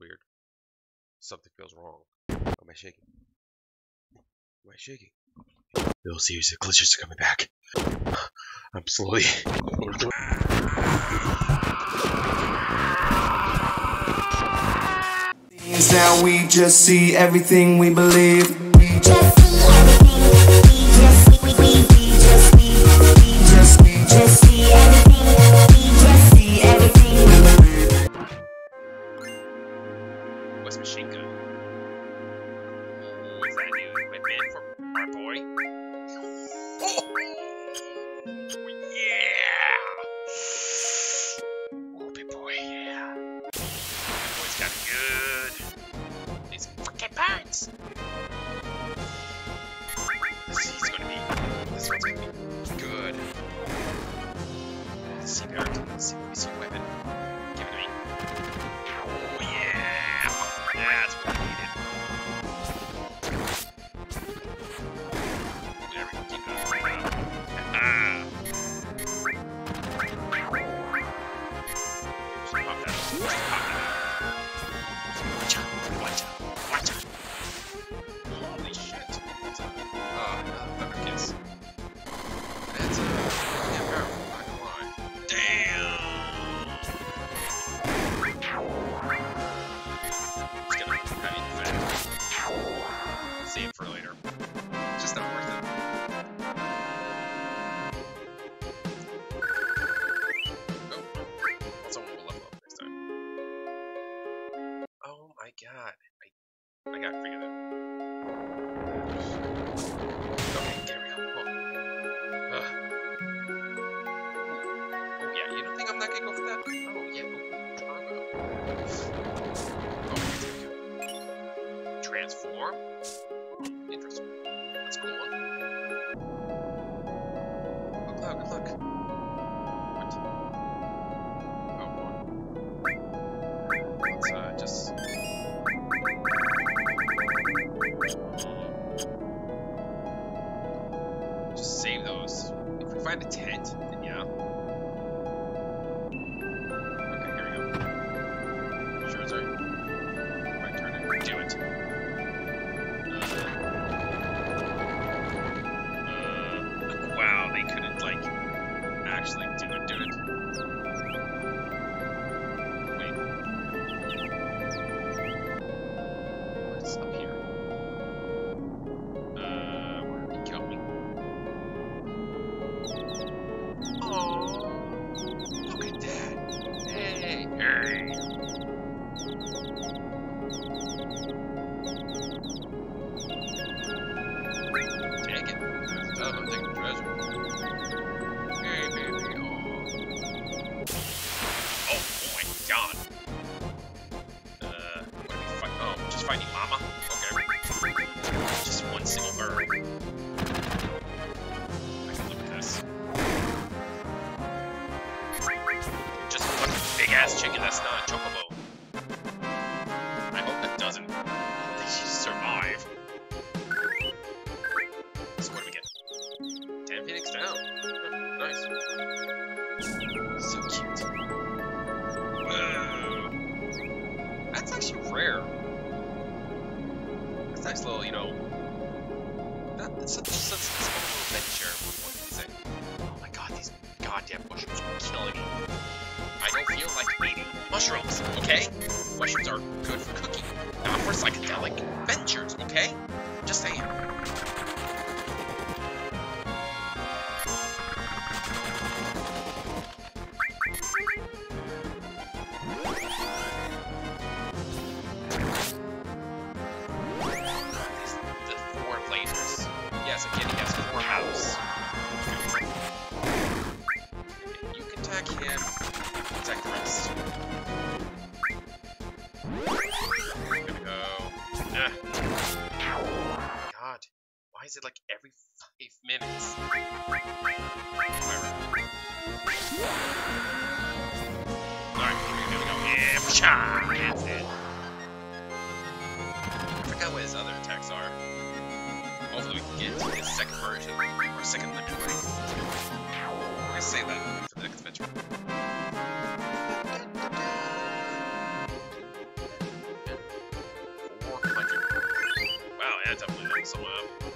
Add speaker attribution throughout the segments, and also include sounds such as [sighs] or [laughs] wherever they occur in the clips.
Speaker 1: weird. Something feels wrong. Why am I shaking? Am I shaking? No, seriously, the glitches are coming back. [gasps] I'm slowly. [laughs]
Speaker 2: Now we just see everything we believe. We just
Speaker 1: was machine gun. Transform? Interesting. That's cool. Good luck. Good luck. chicken that's not a chocobo. I hope that doesn't survive. Yeah, definitely level someone up.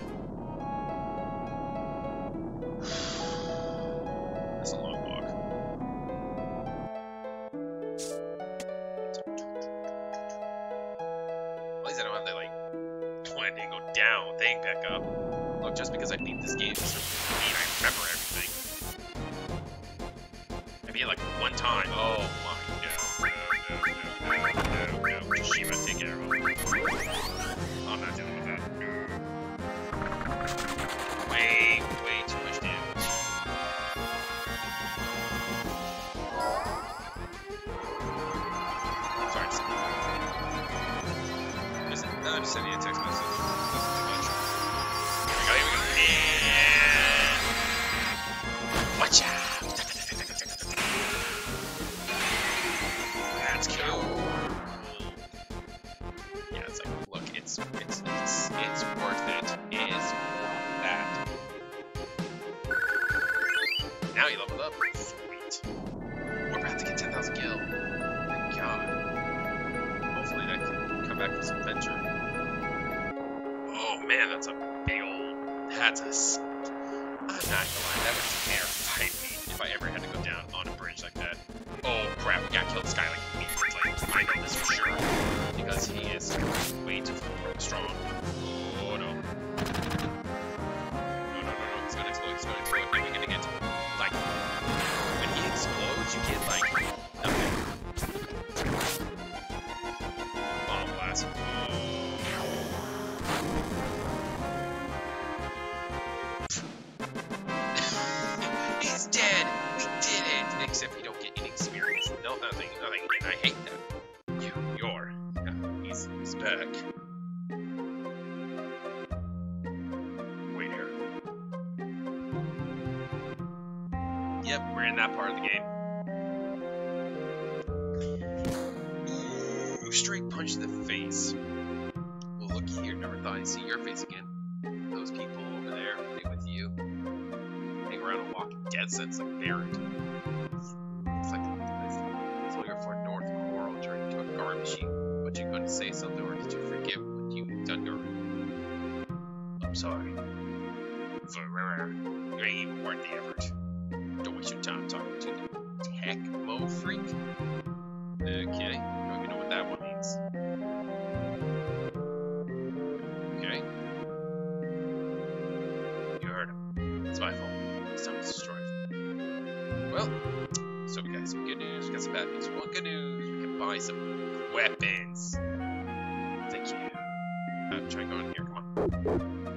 Speaker 1: Sending you a text message. Way too strong. Oh no. No, no, no, no. He's gonna explode, he's gonna explode. And we're gonna get, like, when he explodes, you get, like, Yep, we're in that part of the game. Ooh, straight punch to the face. Well, look here, never thought I'd see your face again. Those people over there, they with you. Hang around a walk dead sense like Barret. It's like it's lawyer for North Corel turned into a garbage heap. But you going to say something, Well, so we got some good news, we got some bad news. Well, good news, we can buy some weapons. Thank you. Uh, try and go in here, come on.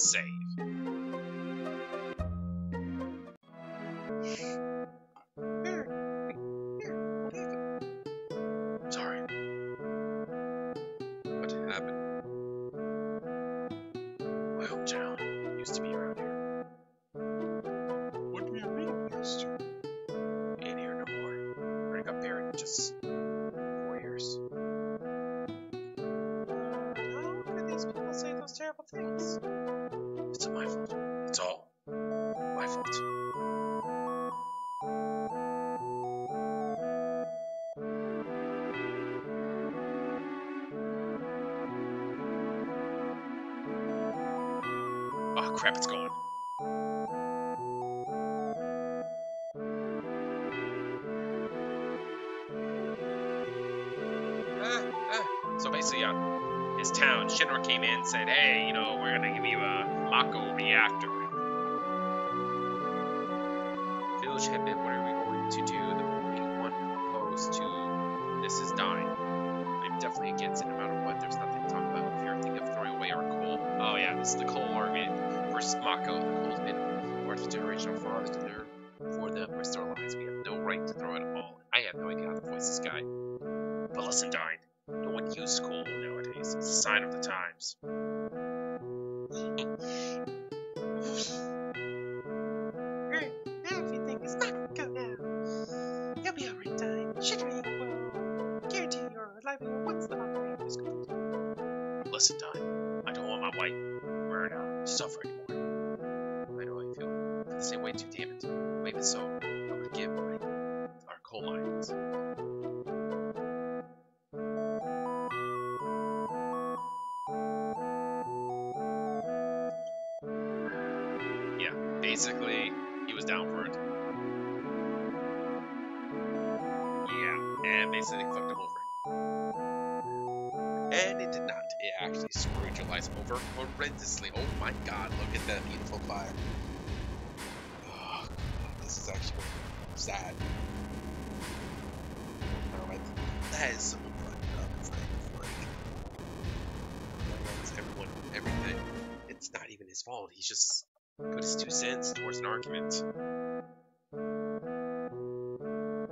Speaker 1: Save? Crap, it's going. Ah, ah. So basically, uh, his town, Shinra came in and said, hey, you know, we're gonna give you a Mako reactor. Village Headman, what are we going to do? The main one opposed to this is dying. I'm definitely against it no matter what. There's nothing to talk about. If you're thinking of throwing away our coal, oh yeah, this is the coal argument versus Mako. The been worth the generation of fathers to learn for them restore lives. We have no right to throw it all. I have no idea how to voice this guy. But listen, Dyne. No one uses coal nowadays. It's a sign of the times.
Speaker 3: Everything is not good now. You'll be alright, time. Shivering will guarantee your livelihood once the microwave is cooked.
Speaker 1: Listen, Di, same way damn it. So, I would give our coal mines. Yeah, basically, he was down for it. Yeah, and basically fucked him over. And it did not. It actually screwed your life over horrendously. Oh my god, look at that beautiful fire. This is actually sad. Alright, that is so fucked up. It's funny. It's everyone, everything. It's not even his fault. He's just put his two cents towards an argument.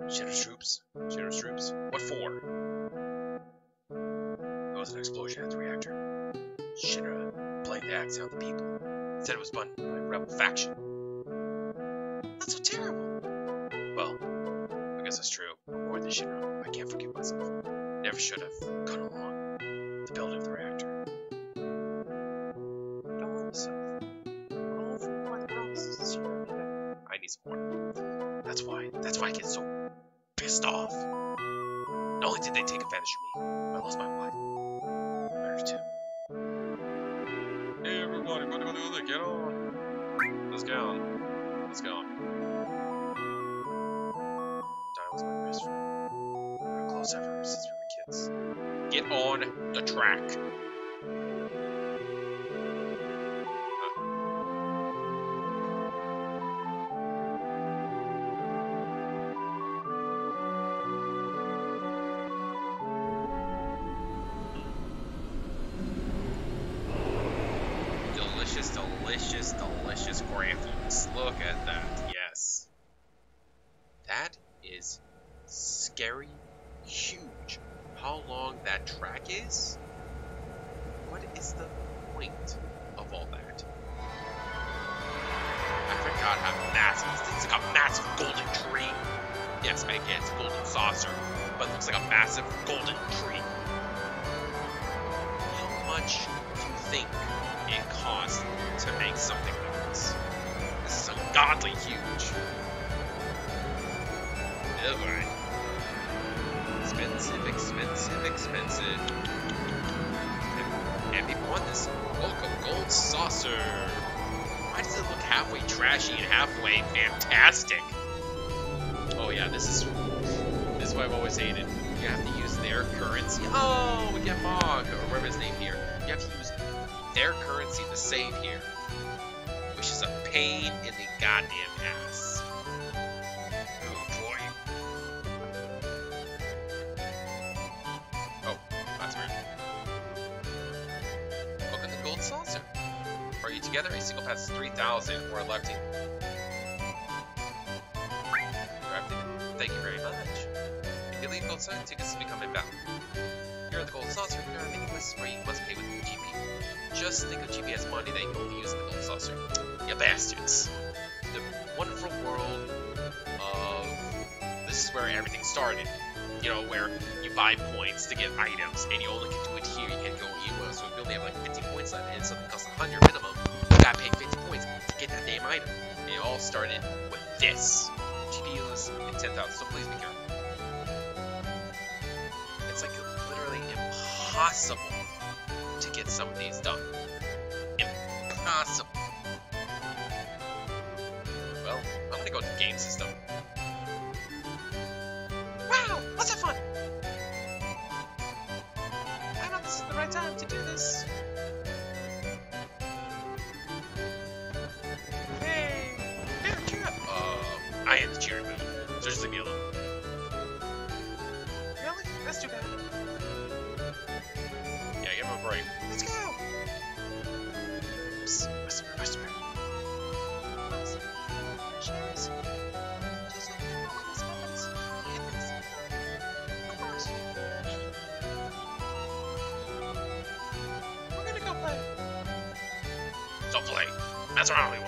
Speaker 1: Shitter's troops. Shitter's troops. What for? There was an explosion at the reactor. Shinra uh, blamed the accident on the people. Said it was done by a rebel faction. That's so terrible. Well, I guess that's true. But more than Shinra, I can't forgive myself. Never should have gone along with the building of the reactor.
Speaker 3: Don't worry yourself. All for the promises you made.
Speaker 1: I need some more. That's why. That's why I get so pissed off. Not only did they take advantage of me, but I lost my wife. Murder too. Hey everybody, buddy, buddy, buddy, get on. Let's go on. The track. Delicious, delicious, delicious graphics. Look at that. Yes. That is scary huge. How long that track is? What is the point of all that? I forgot how massive this it's like a massive golden tree. Yes, I get it's a golden saucer, but it looks like a massive golden tree. How much do you think it costs to make something like this? This is ungodly huge. Alright. Expensive, expensive, expensive. And, people want this. Welcome, gold saucer. Why does it look halfway trashy and halfway fantastic? Oh yeah, this is this is what I've always hated. You have to use their currency. Oh, we get Mog, or whatever his name here. You have to use their currency to save here. Which is a pain in the goddamn ass. Together? A single pass is 3,000 or electing. Thank you very much. You leave Gold Saucer, tickets become inbound. Here at the Gold Saucer, there are many places where you must pay with GP. Just think of GP as money that you only use in the Gold Saucer. You bastards. The wonderful world of... This is where everything started. You know, where you buy points to get items, and you only can do it here. You can't go anywhere. So if you only have like 50 points left, and something costs 100 minimum, you gotta pay 50 points to get that damn item. And it all started with this. GP is in 10,000, so please be careful. It's like literally impossible to get some of these done. Impossible. Well, I'm gonna go to the game system. giant that you. So just leave me alone.
Speaker 3: Really? That's too bad.
Speaker 1: Yeah, give him a break.
Speaker 3: Let's go! Oops. I swear, I. We're gonna go
Speaker 1: play. Play. That's what I really want.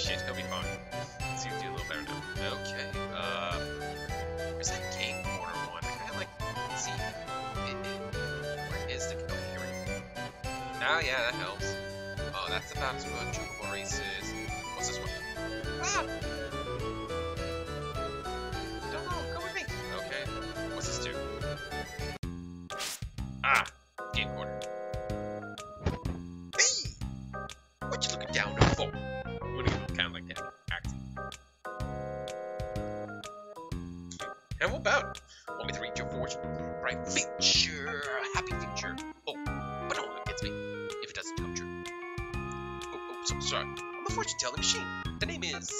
Speaker 1: Shit's gonna be fine. Let's see if we do a little better now. Okay, uh, where's that game corner one? I kinda like, see, where is the? Oh, yeah, that helps. Oh, that's the Babs Road sorry. I'm a fortune telling machine. The name is.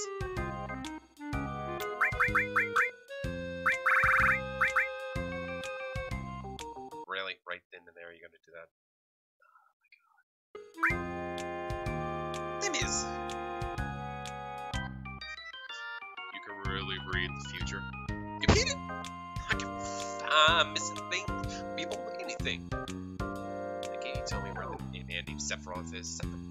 Speaker 1: Really? Right then and there, you're gonna do that? Oh my god. Name is. You can really read the future. You get it? I can find missing things before anything. Can you tell me where the man named Sephiroth is? Sephiroth,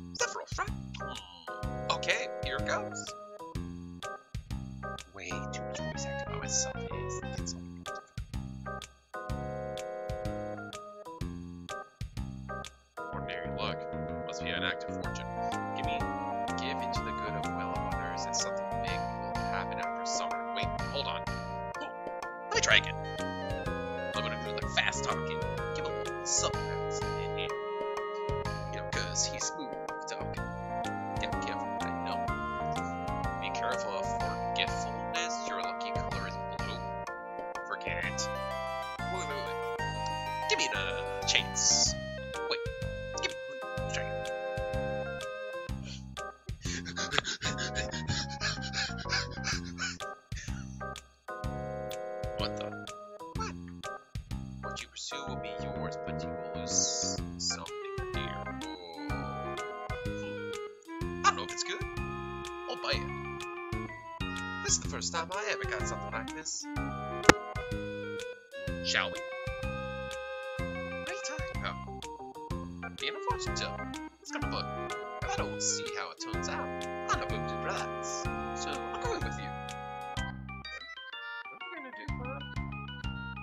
Speaker 1: know if it's good. I'll buy it. This is the first time I ever got something like this. Shall we? What are you talking about? Being a fortune teller. It's gonna book. If I don't see how it turns out, I'm not going to relax. So I'm going with you. What are you gonna do, Mom?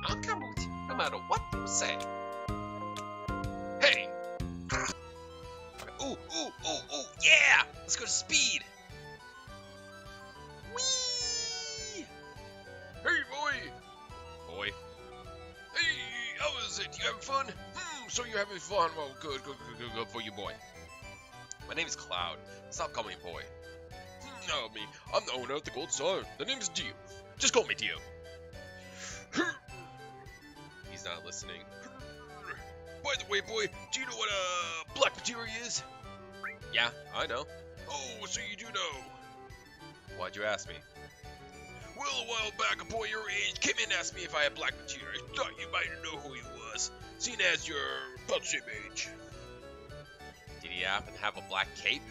Speaker 1: I'll come with you, no matter what you say. Let's go to speed! Hey, boy! Boy. Hey, how is it? You having fun? Hmm, so you're having fun. Well, good, good, good, good, good for you, boy. My name is Cloud. Stop calling me boy. Hmm, No, me. I'm the owner of the Gold Star. The name is Dio. Just call me Dio. [laughs] He's not listening. By the way, boy, do you know what uh black materia is? Yeah, I know. Oh, so you do know. Why'd you ask me? Well, a while back, a boy your age came in and asked me if I had black materia. I thought you might know who he was, seeing as you're about age. Did he happen to have a black cape?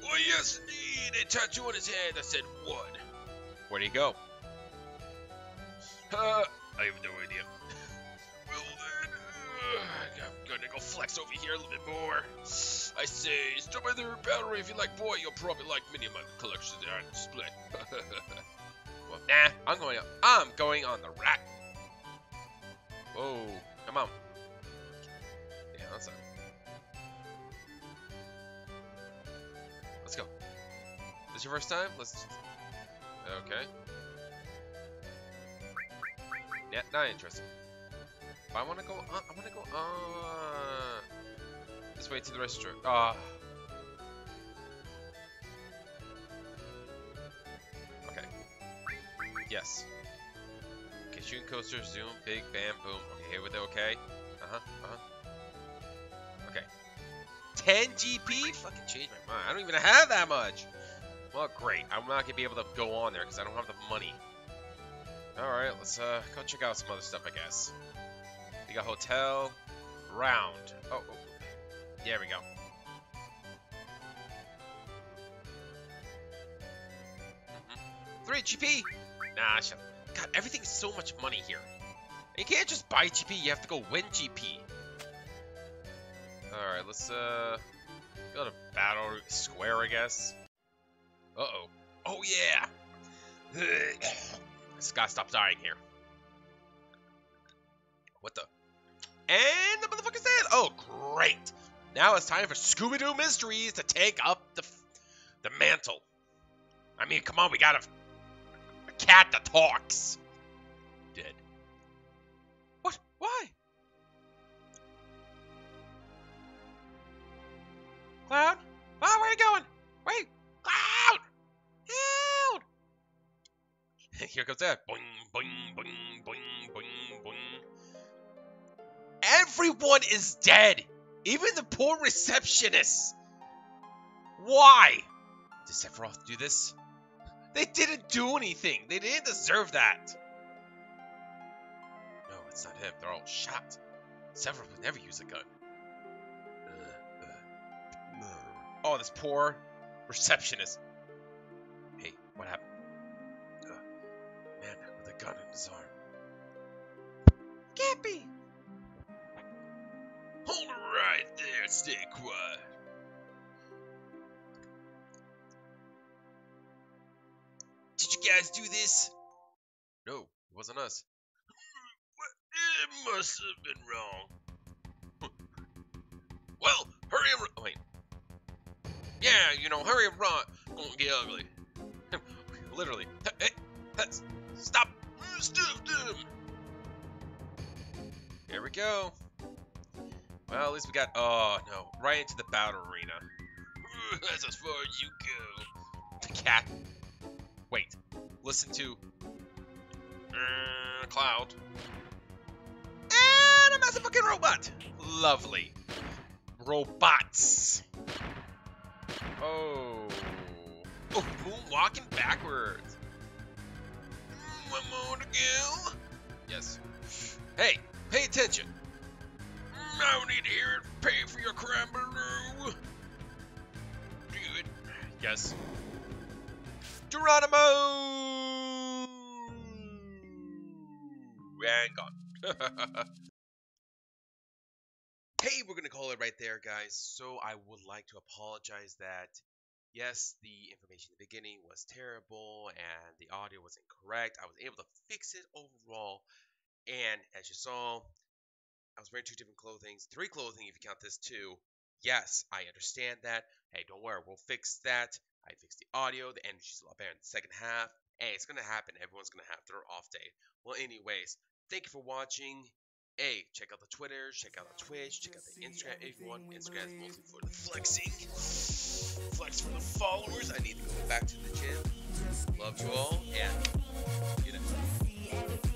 Speaker 1: Why, yes, indeed. A tattoo on his head that said "One." Where'd he go? Uh, I have no idea. [sighs] I'm gonna go flex over here a little bit more. I say, stop by the battery if you like boy, you'll probably like many of my collections that are on display. [laughs] well, nah, I'm going. I'm going on the rack. Whoa, come on. Yeah, that's not. Let's go. This your first time? Let's. Okay. Yeah, not interesting. I want to go. Uh, I want to go. Uh, this way to the restaurant. Ah. okay. Yes. Shooting coaster, zoom, big, bam, boom. Okay, here with it. Okay. Uh huh. Uh huh. Okay. 10 GP? Fucking change my mind. I don't even have that much. Well, great. I'm not gonna be able to go on there because I don't have the money. Alright, let's uh go check out some other stuff, I guess. We got hotel, round. Oh, oh. there we go. Mhm. Three GP. Nah, shut. God, everything's so much money here. You can't just buy GP, you have to go win GP. Alright, let's uh go to Battle Square, I guess. Uh-oh. Oh yeah! This guy stop dying here. What the? And the motherfucker's dead! Oh, great! Now it's time for Scooby-Doo Mysteries to take up the the mantle. I mean, come on, we got a, a cat that talks. Dead. What? Why? Cloud? Oh, where are you going? Wait! Cloud! Cloud! [laughs] Here comes that. Boing, boing, boing, boing, boing, boing. Everyone is dead! Even the poor receptionist! Why? Did Sephiroth do this? They didn't do anything. They didn't deserve that. No, it's not him. They're all shot. Sephiroth would never use a gun. Ugh, ugh. Oh, this poor receptionist. Hey, what happened? Uh, man with a gun in his arm. Cappy! Stay quiet. Did you guys do this? No, it wasn't us. Hmm, it must have been wrong. [laughs] well, hurry and run. Wait. Yeah, you know, hurry and run. Gonna get ugly. [laughs] Literally. Hey, eh, hey, stop. Stop them. Here we go. Well, at least we got. Oh no! Right into the battle arena. [laughs] That's as far as you go. The cat. Wait. Listen to. Uh, Cloud. And a massive fucking robot. Lovely. Robots. Oh. Oh, moonwalking backwards. Mm, One more to go. Yes. Hey, pay attention. I don't need to hear it. Pay for your crime below. Do it. Yes. Geronimo! And gone. [laughs] hey, we're gonna call it right there, guys. So I would like to apologize that yes, the information in the beginning was terrible and the audio was incorrect. I was able to fix it overall, and as you saw, I was wearing two different clothing, three clothing if you count this too. Yes, I understand that. Hey, don't worry, we'll fix that. I fixed the audio, the energy's a lot better in the second half. Hey, it's gonna happen. Everyone's gonna have their off day. Well, anyways, thank you for watching. Hey, check out the Twitter, check out the Twitch, check out the Instagram if you want. Instagram is mostly for the flexing. Flex for the followers. I need to go back to the gym. Love you all, and get it.